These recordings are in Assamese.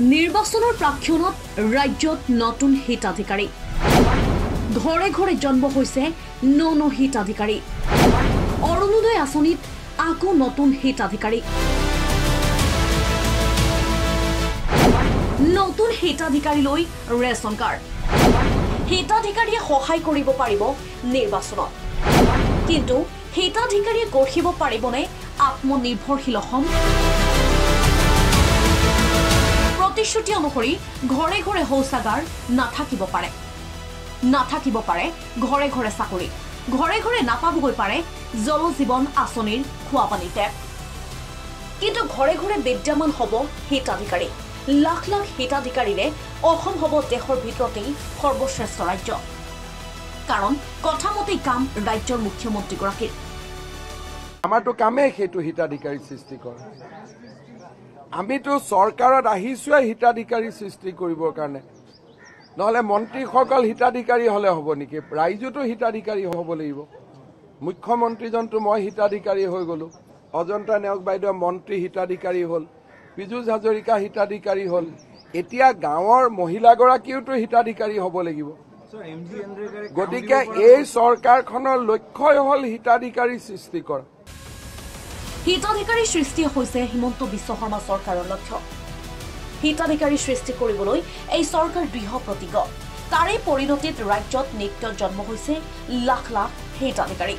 নিৰ্বাচনৰ প্ৰাক্ষণত ৰাজ্যত নতুন হিতাধিকাৰী। ঘৰে ঘৰে জন্ম হৈছে ন ন হিতাধিকাৰী। অৰুণোদয় আঁচনিত আকৌ নতুন হিতাধিকাৰী। নতুন হিতাধিকাৰীলৈ ৰেচন কাৰ্ড। হিতাধিকাৰীয়ে সহায় কৰিব পাৰিব নিৰ্বাচনত। কিন্তু হিতাধিকাৰীয়ে গঢ়িব পাৰিবনে আত্মনিৰ্ভৰশীল অসম? প্ৰতিশ্ৰুতি অনুসৰি ঘৰে ঘৰে শৌচাগাৰ নাথাকিব পাৰে। নাথাকিব পাৰে ঘৰে ঘৰে চাকৰি ঘৰে ঘৰে নাপাবগৈ পাৰে জল জীৱন আঁচনিৰ খোৱাপানী টেপ কিন্তু ঘৰে ঘৰে বিদ্যমান হ'ব হিতাধিকাৰী লাখ লাখ হিতাধিকাৰীৰে অসম হ'ব দেশৰ ভিতৰতেই সৰ্বশ্ৰেষ্ঠ ৰাজ্য। কাৰণ কথামতেই কাম ৰাজ্যৰ মুখ্যমন্ত্ৰীগৰাকীৰ। আমাৰতো কামেই সেইটো হিতাধিকাৰী সৃষ্টি কৰা। আমিতো চৰকাৰত আহিছোৱে হিতাধিকাৰী সৃষ্টি কৰিবৰ কাৰণে। নহ'লে মন্ত্ৰীসকল হিতাধিকাৰী হ'লে হ'ব নেকি? ৰাইজোতো হিতাধিকাৰী হ'ব লাগিব। মুখ্যমন্ত্ৰীজনটো মই হিতাধিকাৰী হৈ গ'লোঁ। অজন্তা নেওগ বাইদেউ মন্ত্ৰী হিতাধিকাৰী হ'ল। পীযুষ হাজৰিকা হিতাধিকাৰী হ'ল। এতিয়া গাঁৱৰ মহিলাগৰাকীওতো হিতাধিকাৰী হ'ব লাগিব। গতিকে এই চৰকাৰখনৰ লক্ষ্যই হ'ল হিতাধিকাৰী সৃষ্টি কৰা। হিতাধিকাৰী সৃষ্টি হৈছে হিমন্ত বিশ্ব শৰ্মা চৰকাৰৰ লক্ষ্য। হিতাধিকাৰী সৃষ্টি কৰিবলৈ এই চৰকাৰ দৃঢ় প্ৰতিজ্ঞ তাৰে পৰিণতিত ৰাজ্যত নিত্য জন্ম হৈছে লাখ লাখ হিতাধিকাৰী।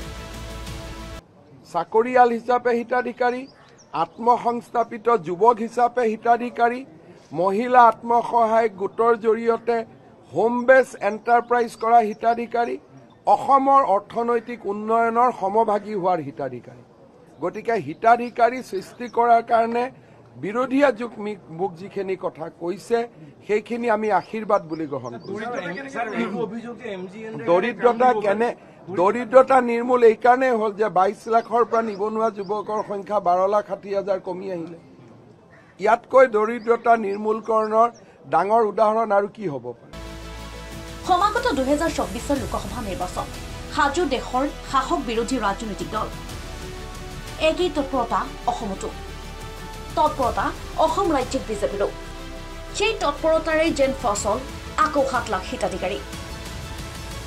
চাকৰিয়াল হিচাপে হিতাধিকাৰী আত্মসংস্থাপিত যুৱক হিচাপে হিতাধিকাৰী মহিলা আত্মসহায়ক গোটৰ জৰিয়তে হোম বেছ এণ্টাৰপ্ৰাইজ কৰা হিতাধিকাৰী অসমৰ অৰ্থনৈতিক উন্নয়নৰ সমভাগী হোৱাৰ হিতাধিকাৰী। গতিকে হিতাধিকাৰী সৃষ্টি কৰাৰ কাৰণে বিৰোধীয়ে যুগ মি- মোক যিখিনি কথা কৈছে সেইখিনি আমি আশীৰ্বাদ বুলি গ্ৰহণ কৰোঁ। দৰিদ্ৰতা কেনে দৰিদ্ৰতা নিৰ্মূল এইকাৰণেই হ'ল যে বাইশ লাখৰ পৰা নিবনুৱা যুৱকৰ সংখ্যা বাৰ লাখ ষাঠি হাজাৰ কমি আহিলে। ইয়াতকৈ দৰিদ্ৰতা নিৰ্মূলকৰণৰ ডাঙৰ উদাহৰণ আৰু কি হ'ব পাৰে? সমাগত দুহেজাৰ চৌবিছৰ লোকসভা নিৰ্বাচন সাজু দেশৰ শাসক বিৰোধী ৰাজনৈতিক দল একেই তৎপৰতা অসমতো। তৎপৰতা অসম ৰাজ্যিক বিজেপিৰো। সেই তৎপৰতাৰে যেন ফচল আকৌ সাত লাখ হিতাধিকাৰী।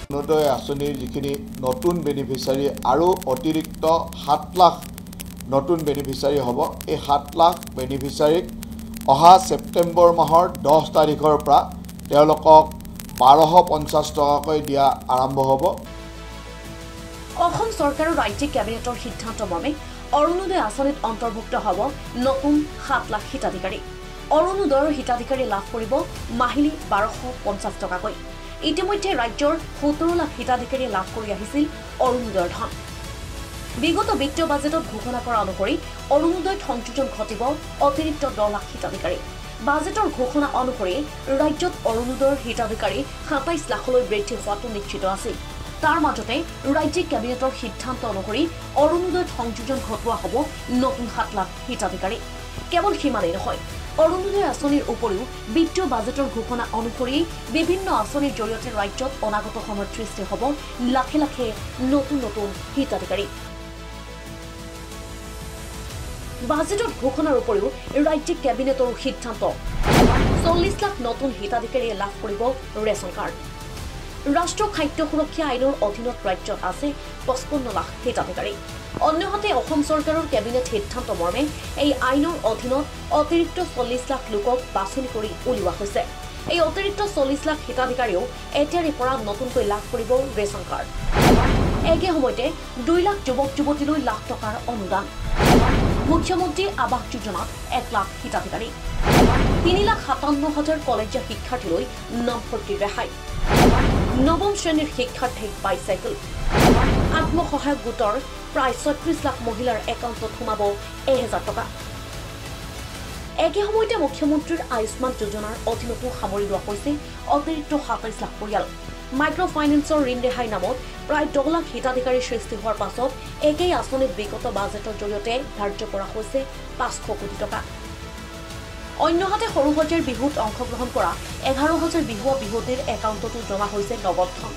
অৰুণোদয় আঁচনিৰ যিখিনি নতুন বেনিফিচাৰী আৰু অতিৰিক্ত সাত লাখ নতুন বেনিফিচাৰী হ'ব এই সাত লাখ বেনিফিচাৰীক অহা ছেপ্টেম্বৰ মাহৰ দহ তাৰিখৰ পৰা তেওঁলোকক বাৰশ পঞ্চাছ টকাকৈ দিয়া আৰম্ভ হ'ব। অসম চৰকাৰৰ ৰাজ্যিক কেবিনেটৰ সিদ্ধান্ত মৰ্মে অৰুণোদয় আঁচনিত অন্তৰ্ভুক্ত হ'ব নতুন সাত লাখ হিতাধিকাৰী। অৰুণোদয়ৰ হিতাধিকাৰী লাভ কৰিব মাহিলী বাৰশ পঞ্চাছ টকাকৈ। ইতিমধ্যে ৰাজ্যৰ সোতৰ লাখ হিতাধিকাৰীয়ে লাভ কৰি আহিছিল অৰুণোদয়ৰ ধন। বিগত বিত্তীয় বাজেটত ঘোষণা কৰা অনুসৰি অৰুণোদয়ত সংযোজন ঘটিব অতিৰিক্ত দহ লাখ হিতাধিকাৰী। বাজেটৰ ঘোষণা অনুসৰি ৰাজ্যত অৰুণোদয়ৰ হিতাধিকাৰী সাতাইছ লাখলৈ বৃদ্ধি হোৱাটো নিশ্চিত আছিল। তাৰ মাজতে ৰাজ্যিক কেবিনেটৰ সিদ্ধান্ত অনুসৰি অৰুণোদয়ত সংযোজন ঘটোৱা হ'ব নতুন সাত লাখ হিতাধিকাৰী। কেৱল সিমানেই নহয় অৰুণোদয় আঁচনিৰ উপৰিও বিত্তীয় বাজেটৰ ঘোষণা অনুসৰি বিভিন্ন আঁচনিৰ জৰিয়তে ৰাজ্যত অনাগত সময়ত সৃষ্টি হ'ব লাখে লাখে নতুন নতুন হিতাধিকাৰী। বাজেটত ঘোষণাৰ উপৰিও ৰাজ্যিক কেবিনেটৰো সিদ্ধান্ত চল্লিছ লাখ নতুন হিতাধিকাৰীয়ে লাভ কৰিব ৰেচন কাৰ্ড। ৰাষ্ট্ৰীয় খাদ্য সুৰক্ষা আইনৰ অধীনত ৰাজ্যত আছে পঁচপন্ন লাখ হিতাধিকাৰী অন্যহাতে অসম চৰকাৰৰ কেবিনেট সিদ্ধান্ত মৰ্মে এই আইনৰ অধীনত অতিৰিক্ত চল্লিছ লাখ লোকক বাছনি কৰি উলিওৱা হৈছে। এই অতিৰিক্ত চল্লিছ লাখ হিতাধিকাৰীয়েও এতিয়াৰে পৰা নতুনকৈ লাভ কৰিব ৰেচন কাৰ্ড। একে সময়তে দুই লাখ যুৱক যুৱতীলৈ লাখ টকাৰ অনুদান। মুখ্যমন্ত্ৰী আৱাস যোজনাত এক লাখ হিতাধিকাৰী। তিনি লাখ সাতাৱন্ন হাজাৰ কলেজীয়া শিক্ষাৰ্থীলৈ নামভৰ্তিৰ ৰেহাই। নৱম শ্ৰেণীৰ শিক্ষাৰ্থীক বাইচাইকেল আত্মসহায়ক গোটৰ প্ৰায় ছয়ত্ৰিশ লাখ মহিলাৰ একাউণ্টত সোমাব এহেজাৰ টকা। একে সময়তে মুখ্যমন্ত্ৰীৰ আয়ুষ্মান যোজনাৰ অধীনতো সামৰি লোৱা হৈছে অতিৰিক্ত সাতাইছ লাখ পৰিয়াল। মাইক্ৰ' ফাইনেন্সৰ ঋণ ৰেহাই নামত প্ৰায় দহ লাখ হিতাধিকাৰী সৃষ্টি হোৱাৰ পাছত একেই আঁচনিত বিগত বাজেটৰ জৰিয়তে ধাৰ্য কৰা হৈছে পাঁচশ কোটি টকা। অন্যহাতে সৰু সজাইৰ বিহুত অংশগ্ৰহণ কৰা এঘাৰ হাজাৰ বিহুৱা বিহুৱতীৰ একাউণ্টতো জমা হৈছে নগদ ধন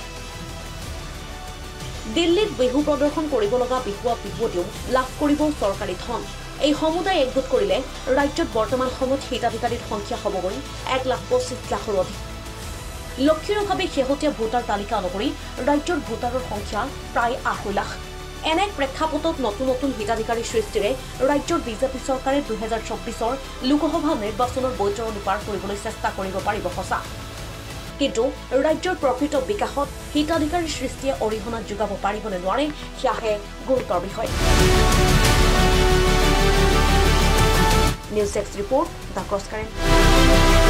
দিল্লীত বিহু প্ৰদৰ্শন কৰিব লগা বিহুৱা বিহুৱতীও লাভ কৰিব চৰকাৰী ধন। এই সমুদায় একগোট কৰিলে ৰাজ্যত বৰ্তমান সময়ত হিতাধিকাৰীৰ সংখ্যা হ'বগৈ এক লাখ পঁচিছ লাখৰো অধিক। লক্ষণীয়ভাৱে শেহতীয়া ভোটাৰ তালিকা অনুসৰি ৰাজ্যৰ ভোটাৰৰ সংখ্যা প্ৰায় আঢ়ৈ লাখ। এনে প্ৰেক্ষাপটত নতুন নতুন হিতাধিকাৰী সৃষ্টিৰে ৰাজ্যৰ বিজেপি চৰকাৰে দুহেজাৰ চৌব্বিছৰ লোকসভা নিৰ্বাচনৰ বৈতৰণি পাৰ কৰিবলৈ চেষ্টা কৰিব পাৰিব সঁচা। কিন্তু ৰাজ্যৰ প্ৰকৃত বিকাশত হিতাধিকাৰী সৃষ্টিয়ে অৰিহণা যোগাব পাৰিব নে নোৱাৰে সেয়াহে গুৰুতৰ বিষয়। News X report the cross current.